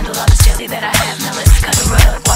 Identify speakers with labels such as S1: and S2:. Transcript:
S1: handle
S2: all the
S1: jelly that I have. Now let's cut the rug.